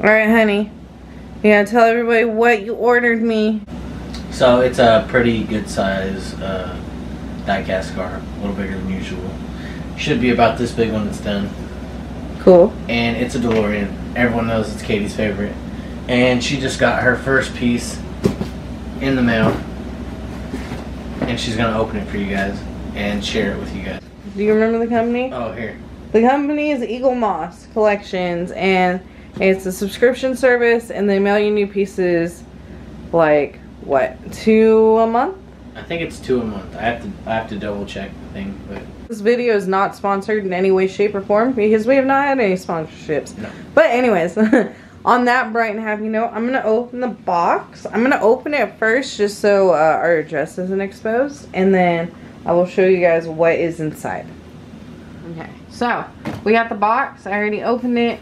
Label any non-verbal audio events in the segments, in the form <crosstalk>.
Alright, honey. You gotta tell everybody what you ordered me. So it's a pretty good size uh, diecast car, a little bigger than usual. Should be about this big when it's done. Cool. And it's a DeLorean. Everyone knows it's Katie's favorite. And she just got her first piece in the mail. And she's gonna open it for you guys and share it with you guys. Do you remember the company? Oh, here. The company is Eaglemoss Collections, and it's a subscription service, and they mail you new pieces, like what, two a month? I think it's two a month. I have to I have to double check the thing, but This video is not sponsored in any way, shape, or form because we have not had any sponsorships. No. But anyways, <laughs> on that bright and happy note, I'm gonna open the box. I'm gonna open it first just so uh, our address isn't exposed, and then I will show you guys what is inside. Okay, so we got the box. I already opened it.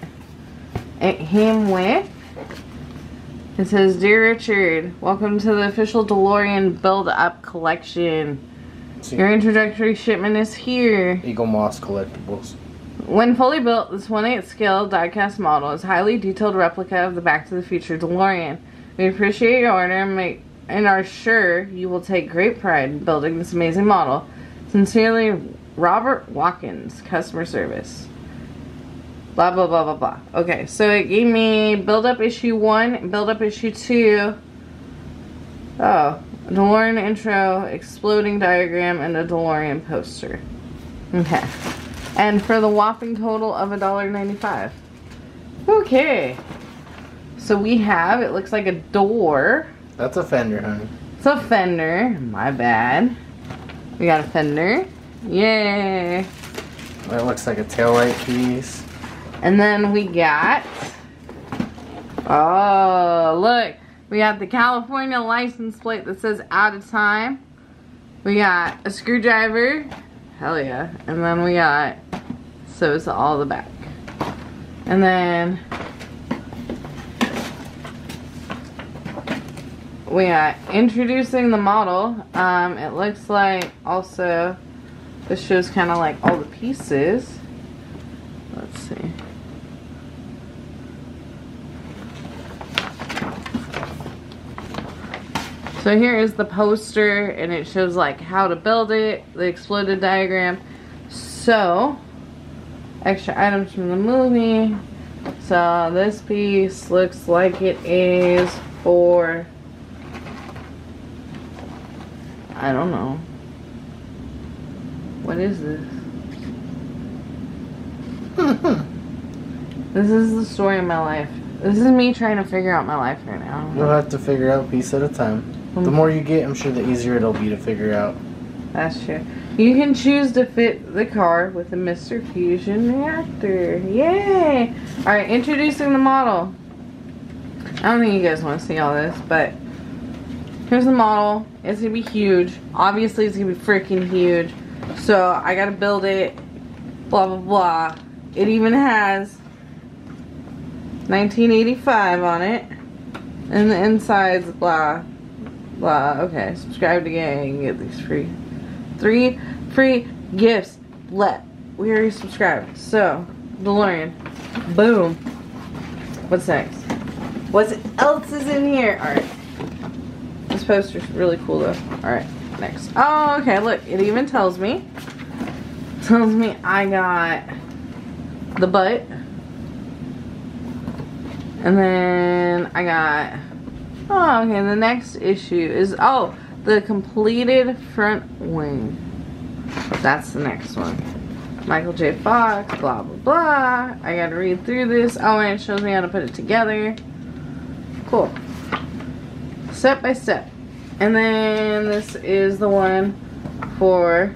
It came with. It says, "Dear Richard, welcome to the official DeLorean Build Up Collection. Your introductory shipment is here." Eaglemoss Collectibles. When fully built, this 1/8 scale diecast model is a highly detailed replica of the Back to the Future DeLorean. We appreciate your order and, make, and are sure you will take great pride in building this amazing model. Sincerely, Robert Watkins, customer service. Blah, blah, blah, blah, blah. Okay, so it gave me build up issue 1, build up issue 2. Oh, DeLorean intro, exploding diagram, and a DeLorean poster. Okay. And for the whopping total of $1.95. Okay. So we have, it looks like a door. That's a fender, honey. It's a fender. My bad. We got a fender. Yay. That looks like a taillight piece. And then we got, oh, look. We got the California license plate that says out of time. We got a screwdriver. Hell yeah. And then we got, so it's all the back. And then we got introducing the model. Um, it looks like also, this shows kind of like all the pieces. Let's see. So here is the poster and it shows like how to build it, the exploded diagram. So, extra items from the movie. So this piece looks like it is for, I don't know. What is this? <laughs> this is the story of my life. This is me trying to figure out my life right now. You'll have to figure out piece at a time. The mm-hmm. more you get, I'm sure the easier it'll be to figure out. That's true. You can choose to fit the car with a Mr. Fusion reactor. Yay! Alright, introducing the model. I don't think you guys want to see all this, but here's the model. It's going to be huge. Obviously, it's going to be freaking huge. So, I got to build it. Blah, blah, blah. It even has 1985 on it. And the inside's blah. Blah. Okay, subscribe to gang, get these free. Three free gifts Let We already subscribed. So, DeLorean. Boom. What's next? What else is in here? Alright. This poster's really cool though. Alright, next. Oh, okay, look. It even tells me. Tells me I got the butt. And then I got Oh, okay. The next issue is, oh, the completed front wing. That's the next one. Michael J. Fox, blah, blah, blah. I gotta read through this. Oh, and it shows me how to put it together. Cool. Step by step. And then this is the one for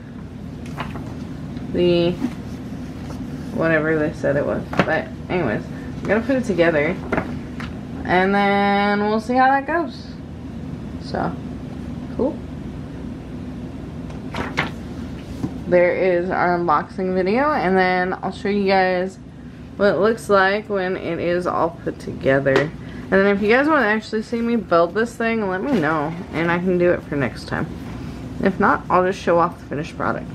the whatever they said it was. But anyways, I'm gonna put it together and then we'll see how that goes. So cool. There is our unboxing video and then I'll show you guys what it looks like when it is all put together. And then if you guys want to actually see me build this thing let me know and I can do it for next time. If not I'll just show off the finished product